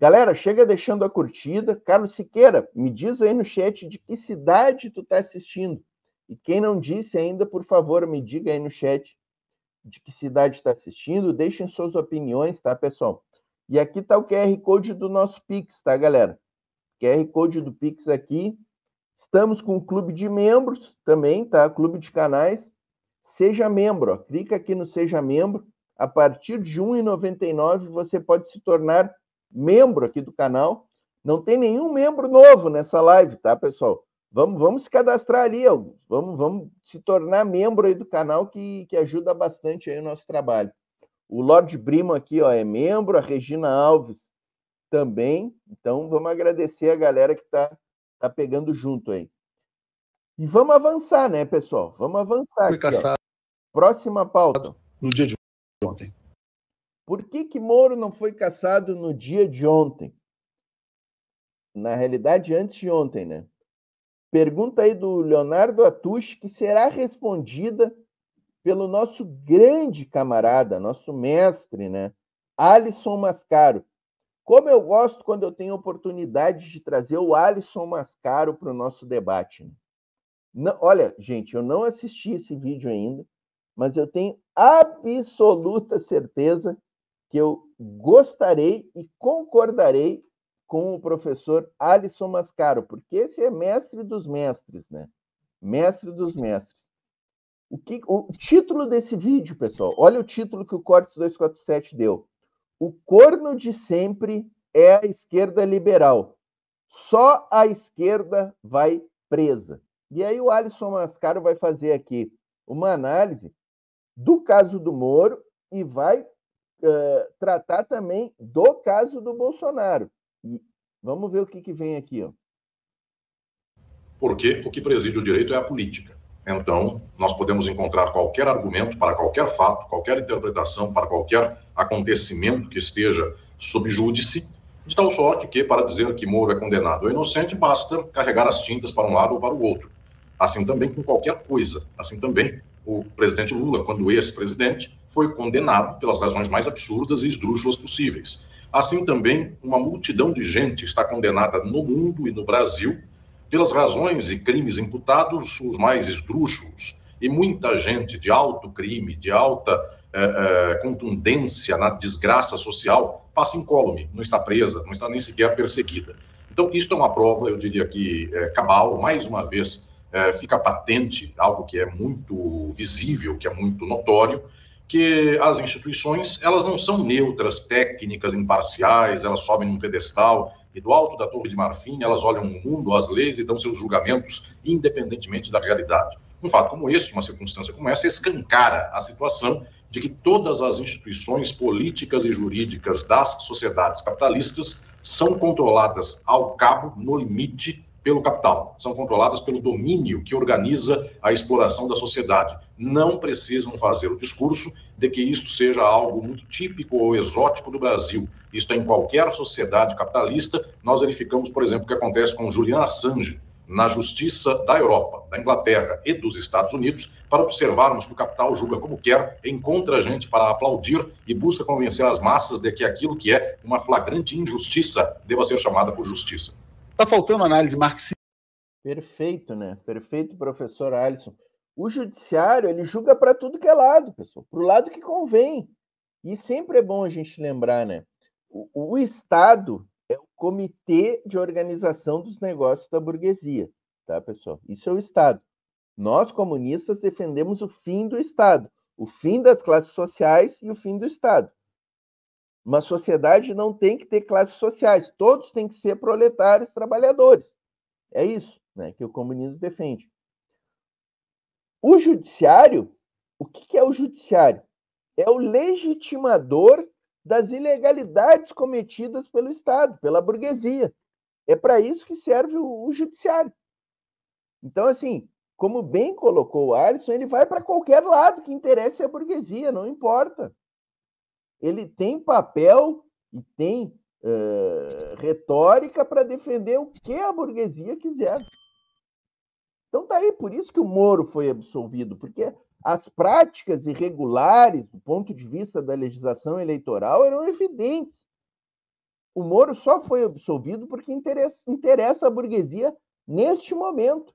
Galera, chega deixando a curtida. Carlos Siqueira, me diz aí no chat de que cidade tu está assistindo. E quem não disse ainda, por favor, me diga aí no chat de que cidade está assistindo. Deixem suas opiniões, tá, pessoal? E aqui está o QR Code do nosso Pix, tá, galera? QR Code do Pix aqui. Estamos com o clube de membros também, tá? Clube de canais. Seja membro, ó. clica aqui no Seja Membro. A partir de R$ 1,99 você pode se tornar membro aqui do canal. Não tem nenhum membro novo nessa live, tá, pessoal? Vamos, vamos se cadastrar ali, vamos, vamos se tornar membro aí do canal que, que ajuda bastante aí o nosso trabalho. O Lorde Brimo aqui, ó, é membro, a Regina Alves também. Então, vamos agradecer a galera que está tá pegando junto aí. E vamos avançar, né, pessoal? Vamos avançar. Aqui, Próxima pauta. No dia de ontem. Por que, que Moro não foi caçado no dia de ontem? Na realidade, antes de ontem, né? Pergunta aí do Leonardo Atush, que será respondida pelo nosso grande camarada, nosso mestre, né? Alisson Mascaro. Como eu gosto quando eu tenho oportunidade de trazer o Alisson Mascaro para o nosso debate. Né? Não, olha, gente, eu não assisti esse vídeo ainda, mas eu tenho absoluta certeza que eu gostarei e concordarei com o professor Alisson Mascaro, porque esse é mestre dos mestres, né? Mestre dos mestres. O, que, o título desse vídeo, pessoal, olha o título que o Cortes 247 deu. O corno de sempre é a esquerda liberal. Só a esquerda vai presa. E aí o Alisson Mascaro vai fazer aqui uma análise do caso do Moro e vai uh, tratar também do caso do Bolsonaro. E vamos ver o que, que vem aqui. Ó. Porque o que preside o direito é a política. Então, nós podemos encontrar qualquer argumento para qualquer fato, qualquer interpretação para qualquer acontecimento que esteja sob júdice, de tal sorte que, para dizer que Moro é condenado ou inocente, basta carregar as tintas para um lado ou para o outro. Assim também com qualquer coisa. Assim também o presidente Lula, quando ex-presidente, foi condenado pelas razões mais absurdas e esdrúxulas possíveis. Assim também, uma multidão de gente está condenada no mundo e no Brasil pelas razões e crimes imputados os mais esdrúxulos. E muita gente de alto crime, de alta é, é, contundência na desgraça social, passa incólume, não está presa, não está nem sequer perseguida. Então, isto é uma prova, eu diria que é, cabal, mais uma vez, fica patente, algo que é muito visível, que é muito notório, que as instituições elas não são neutras, técnicas, imparciais, elas sobem num pedestal e do alto da Torre de Marfim elas olham o mundo, as leis e dão seus julgamentos independentemente da realidade. Um fato como esse, uma circunstância como essa, escancara a situação de que todas as instituições políticas e jurídicas das sociedades capitalistas são controladas ao cabo, no limite, pelo capital, são controladas pelo domínio que organiza a exploração da sociedade. Não precisam fazer o discurso de que isto seja algo muito típico ou exótico do Brasil. Isto é em qualquer sociedade capitalista. Nós verificamos, por exemplo, o que acontece com Julian Assange na justiça da Europa, da Inglaterra e dos Estados Unidos, para observarmos que o capital julga como quer, encontra gente para aplaudir e busca convencer as massas de que aquilo que é uma flagrante injustiça deva ser chamada por justiça. Está faltando análise marxista. Perfeito, né? Perfeito, professor Alisson. O judiciário, ele julga para tudo que é lado, pessoal, para o lado que convém. E sempre é bom a gente lembrar, né? O, o Estado é o comitê de organização dos negócios da burguesia, tá, pessoal? Isso é o Estado. Nós, comunistas, defendemos o fim do Estado, o fim das classes sociais e o fim do Estado. Uma sociedade não tem que ter classes sociais, todos têm que ser proletários trabalhadores. É isso né, que o comunismo defende. O judiciário, o que é o judiciário? É o legitimador das ilegalidades cometidas pelo Estado, pela burguesia. É para isso que serve o, o, judiciário. Então, assim, como bem colocou o Alisson, ele vai para qualquer lado que interesse a burguesia, não importa ele tem papel e tem uh, retórica para defender o que a burguesia quiser. Então tá aí, por isso que o Moro foi absolvido, porque as práticas irregulares do ponto de vista da legislação eleitoral eram evidentes. O Moro só foi absolvido porque interessa, interessa a burguesia neste momento.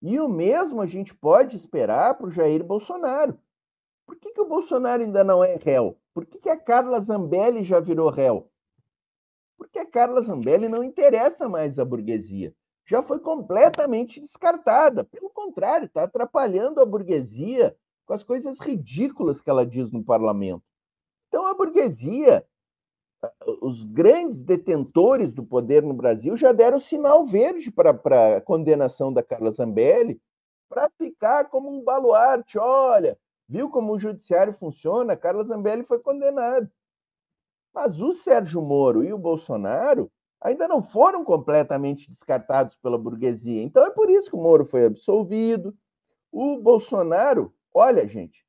E o mesmo a gente pode esperar para o Jair Bolsonaro. Por que, que o Bolsonaro ainda não é réu? Por que, que a Carla Zambelli já virou réu? Porque a Carla Zambelli não interessa mais a burguesia. Já foi completamente descartada. Pelo contrário, está atrapalhando a burguesia com as coisas ridículas que ela diz no parlamento. Então, a burguesia, os grandes detentores do poder no Brasil já deram sinal verde para a condenação da Carla Zambelli, para ficar como um baluarte. Olha, viu como o judiciário funciona? A Carla Zambelli foi condenada. Mas o Sérgio Moro e o Bolsonaro ainda não foram completamente descartados pela burguesia. Então é por isso que o Moro foi absolvido. O Bolsonaro Olha, gente,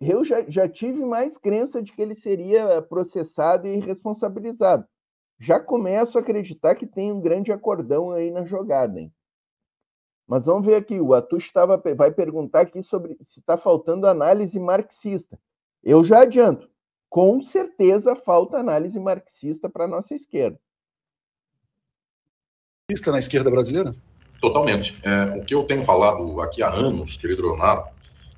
eu já, já tive mais crença de que ele seria processado e responsabilizado. Já começo a acreditar que tem um grande acordão aí na jogada, hein? Mas vamos ver aqui, o Atush tava, vai perguntar aqui sobre se está faltando análise marxista. Eu já adianto, com certeza falta análise marxista para a nossa esquerda. Marxista na esquerda brasileira? Totalmente. É, o que eu tenho falado aqui há anos, querido Leonardo,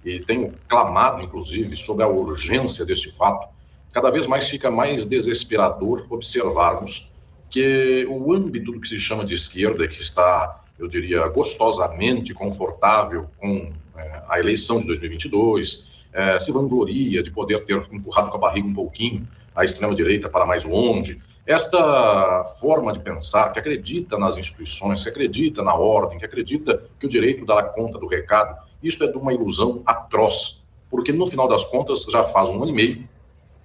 e tenho clamado, inclusive, sobre a urgência deste fato, cada vez mais fica mais desesperador observarmos que o âmbito do que se chama de esquerda, que está, eu diria, gostosamente confortável com é, a eleição de 2022, é, se vangloria de poder ter empurrado com a barriga um pouquinho a extrema-direita para mais longe. Esta forma de pensar, que acredita nas instituições, que acredita na ordem, que acredita que o direito dará conta do recado, isso é de uma ilusão atroz, porque no final das contas já faz um ano e meio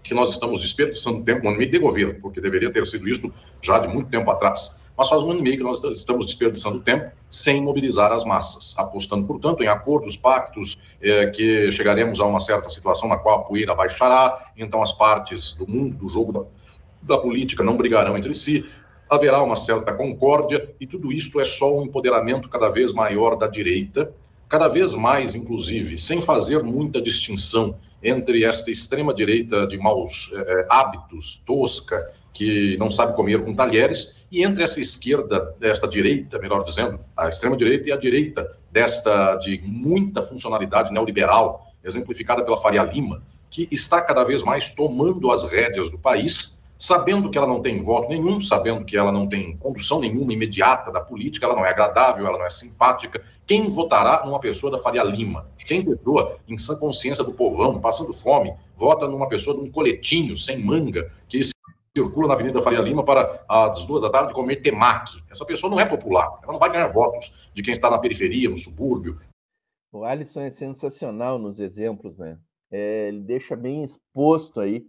que nós estamos desperdiçando tempo, um ano e meio de governo, porque deveria ter sido isso já de muito tempo atrás. Mas faz um ano e meio que nós estamos desperdiçando tempo sem mobilizar as massas, apostando, portanto, em acordos, pactos, é, que chegaremos a uma certa situação na qual a poeira baixará, então as partes do mundo, do jogo da, da política não brigarão entre si, haverá uma certa concórdia, e tudo isto é só um empoderamento cada vez maior da direita, cada vez mais, inclusive, sem fazer muita distinção entre esta extrema-direita de maus é, hábitos, tosca, que não sabe comer com talheres, e entre essa esquerda, esta direita, melhor dizendo, a extrema-direita e a direita desta de muita funcionalidade neoliberal, exemplificada pela Faria Lima, que está cada vez mais tomando as rédeas do país sabendo que ela não tem voto nenhum, sabendo que ela não tem condução nenhuma imediata da política, ela não é agradável, ela não é simpática. Quem votará numa pessoa da Faria Lima? Quem pessoa em sã consciência do povão, passando fome, vota numa pessoa de um coletinho sem manga, que circula na Avenida Faria Lima para às duas da tarde comer temaki? Essa pessoa não é popular, ela não vai ganhar votos de quem está na periferia, no subúrbio. O Alisson é sensacional nos exemplos, né? É, ele deixa bem exposto aí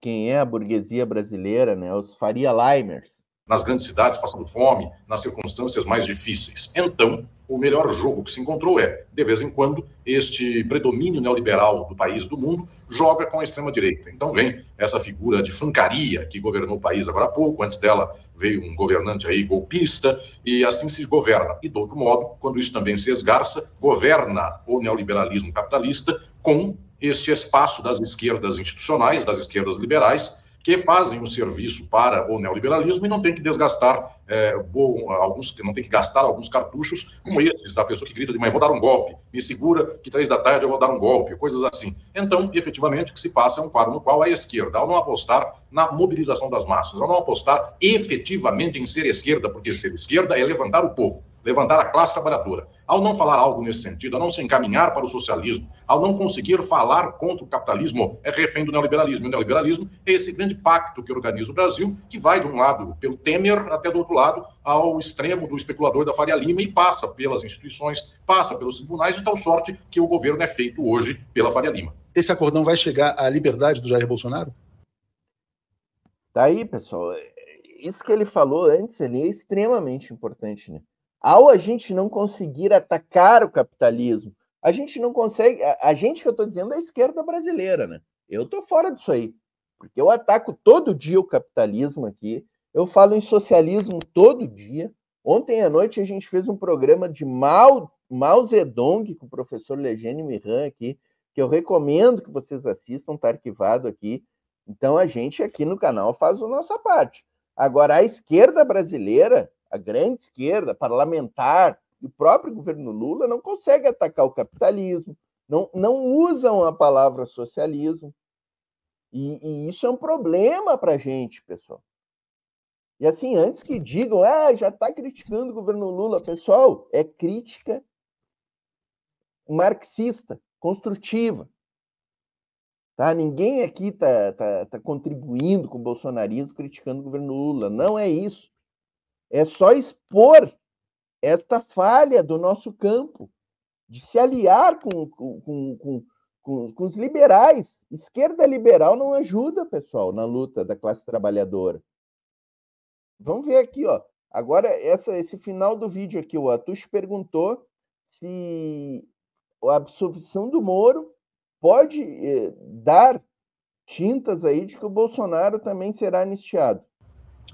quem é a burguesia brasileira, né? Os Faria Limers. Nas grandes cidades, passando fome, nas circunstâncias mais difíceis. Então, o melhor jogo que se encontrou é, de vez em quando, este predomínio neoliberal do país, do mundo, joga com a extrema-direita. Então vem essa figura de francaria que governou o país agora há pouco, antes dela veio um governante aí golpista, e assim se governa. E, do outro modo, quando isso também se esgarça, governa o neoliberalismo capitalista com este espaço das esquerdas institucionais, das esquerdas liberais, que fazem o serviço para o neoliberalismo e não tem que desgastar é, bom, alguns, não tem que gastar alguns cartuchos como esses da pessoa que grita de manhã, vou dar um golpe, me segura que três da tarde eu vou dar um golpe, coisas assim. Então, efetivamente, o que se passa é um quadro no qual a esquerda, ao não apostar na mobilização das massas, ao não apostar efetivamente em ser esquerda, porque ser esquerda é levantar o povo, levantar a classe trabalhadora. Ao não falar algo nesse sentido, ao não se encaminhar para o socialismo, ao não conseguir falar contra o capitalismo, é refém do neoliberalismo. E o neoliberalismo é esse grande pacto que organiza o Brasil, que vai de um lado pelo Temer até do outro lado ao extremo do especulador da Faria Lima e passa pelas instituições, passa pelos tribunais, de tal sorte que o governo é feito hoje pela Faria Lima. Esse acordão vai chegar à liberdade do Jair Bolsonaro? Tá aí, pessoal. Isso que ele falou antes ali é extremamente importante, né? Ao a gente não conseguir atacar o capitalismo, a gente não consegue. A, a gente que eu estou dizendo é a esquerda brasileira, né? Eu estou fora disso aí, porque eu ataco todo dia o capitalismo aqui, eu falo em socialismo todo dia. Ontem à noite a gente fez um programa de Mao, Mao Zedong com o professor Legênio Miran aqui, que eu recomendo que vocês assistam, está arquivado aqui. Então a gente aqui no canal faz a nossa parte. Agora, a esquerda brasileira, a grande esquerda parlamentar, e o próprio governo Lula não consegue atacar o capitalismo, não, não usam a palavra socialismo. E, e isso é um problema para a gente, pessoal. E assim, antes que digam, ah, já está criticando o governo Lula, pessoal, é crítica marxista, construtiva. Tá? Ninguém aqui está tá, tá contribuindo com o bolsonarismo, criticando o governo Lula. Não é isso. É só expor esta falha do nosso campo de se aliar com, com, com, com, com os liberais. Esquerda liberal não ajuda, pessoal, na luta da classe trabalhadora. Vamos ver aqui, ó. Agora, essa, esse final do vídeo aqui, o Atush perguntou se a absolvição do Moro pode eh, dar tintas aí de que o Bolsonaro também será anistiado.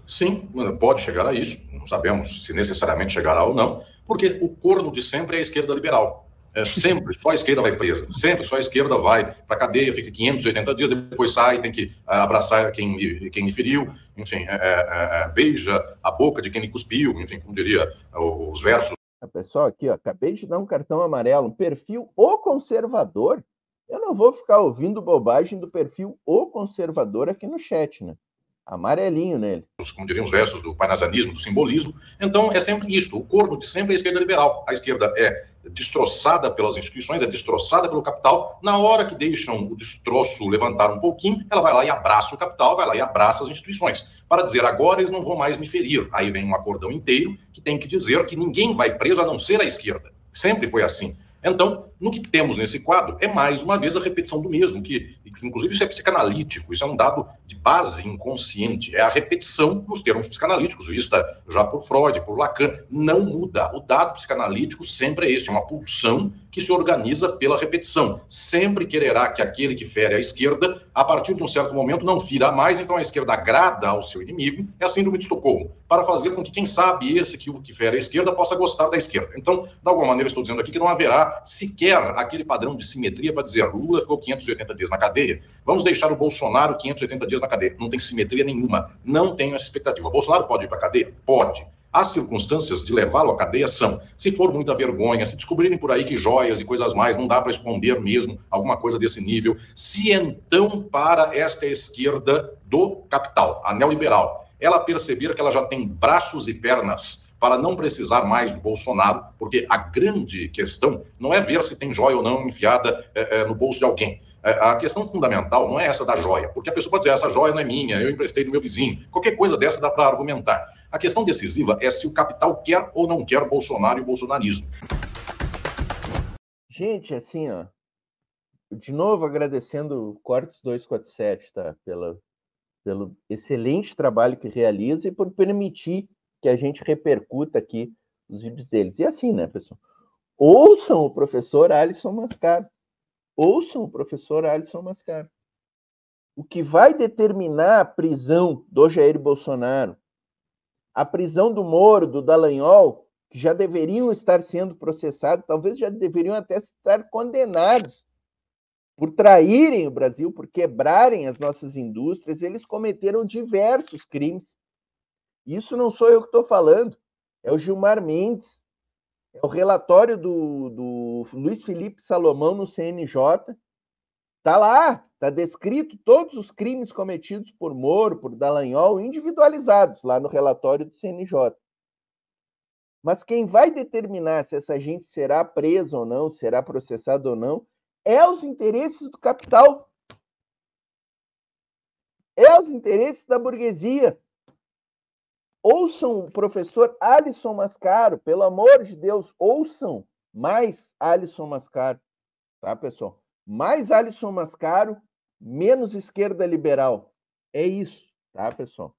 Sim, pode chegar a isso. Não sabemos se necessariamente chegará ou não, porque o corno de sempre é a esquerda liberal. É, sempre, só a esquerda vai presa. Sempre, só a esquerda vai para a cadeia, fica 580 dias, depois sai, tem que ah, abraçar quem, quem lhe feriu, enfim, é, é, é, beija a boca de quem lhe cuspiu, enfim, como diria os versos. Pessoal, aqui, ó, acabei de dar um cartão amarelo, um perfil O Conservador. Eu não vou ficar ouvindo bobagem do perfil O Conservador aqui no chat, né? Amarelinho nele. Como diriam os versos do painazanismo, do simbolismo. Então, é sempre isso. O corpo de sempre é a esquerda liberal. A esquerda é destroçada pelas instituições, é destroçada pelo capital. Na hora que deixam o destroço levantar um pouquinho, ela vai lá e abraça o capital, vai lá e abraça as instituições, para dizer agora eles não vão mais me ferir. Aí vem um acordão inteiro que tem que dizer que ninguém vai preso a não ser a esquerda. Sempre foi assim. Então, no que temos nesse quadro é mais uma vez a repetição do mesmo, que inclusive isso é psicanalítico, isso é um dado de base inconsciente, é a repetição nos termos psicanalíticos, vista já por Freud, por Lacan, não muda. O dado psicanalítico sempre é este, é uma pulsão que se organiza pela repetição. Sempre quererá que aquele que fere a esquerda, a partir de um certo momento, não fira mais, então a esquerda agrada ao seu inimigo, é a síndrome de Estocolmo, para fazer com que, quem sabe, esse que, que fere a esquerda possa gostar da esquerda. Então, de alguma maneira, estou dizendo aqui que não haverá sequer aquele padrão de simetria para dizer Lula ficou 580 dias na cadeia, vamos deixar o Bolsonaro 580 dias na cadeia. Não tem simetria nenhuma. Não tenho essa expectativa. O Bolsonaro pode ir para a cadeia? Pode. As circunstâncias de levá-lo à cadeia são, se for muita vergonha, se descobrirem por aí que joias e coisas mais não dá para esconder mesmo alguma coisa desse nível, se então para esta esquerda do capital, a neoliberal, ela perceber que ela já tem braços e pernas para não precisar mais do Bolsonaro, porque a grande questão não é ver se tem joia ou não enfiada é, é, no bolso de alguém. É, a questão fundamental não é essa da joia, porque a pessoa pode dizer, essa joia não é minha, eu emprestei do meu vizinho. Qualquer coisa dessa dá para argumentar. A questão decisiva é se o capital quer ou não quer Bolsonaro e o bolsonarismo. Gente, assim, ó, de novo agradecendo o Cortes 247, tá? Pela, pelo excelente trabalho que realiza e por permitir que a gente repercuta aqui os vídeos deles. E assim, né, pessoal? Ouçam o professor Alisson Mascaro. Ouçam o professor Alisson Mascaro. O que vai determinar a prisão do Jair Bolsonaro, a prisão do Moro, do Dallagnol, que já deveriam estar sendo processados, talvez já deveriam até estar condenados por traírem o Brasil, por quebrarem as nossas indústrias, eles cometeram diversos crimes. Isso não sou eu que estou falando, é o Gilmar Mendes, é o relatório do, do Luiz Felipe Salomão no CNJ. Está lá, está descrito todos os crimes cometidos por Moro, por Dallagnol, individualizados lá no relatório do CNJ. Mas quem vai determinar se essa gente será presa ou não, será processada ou não, é os interesses do capital. É os interesses da burguesia. Ouçam o professor Alisson Mascaro, pelo amor de Deus, ouçam mais Alisson Mascaro, tá, pessoal? Mais Alisson Mascaro, menos esquerda liberal. É isso, tá, pessoal?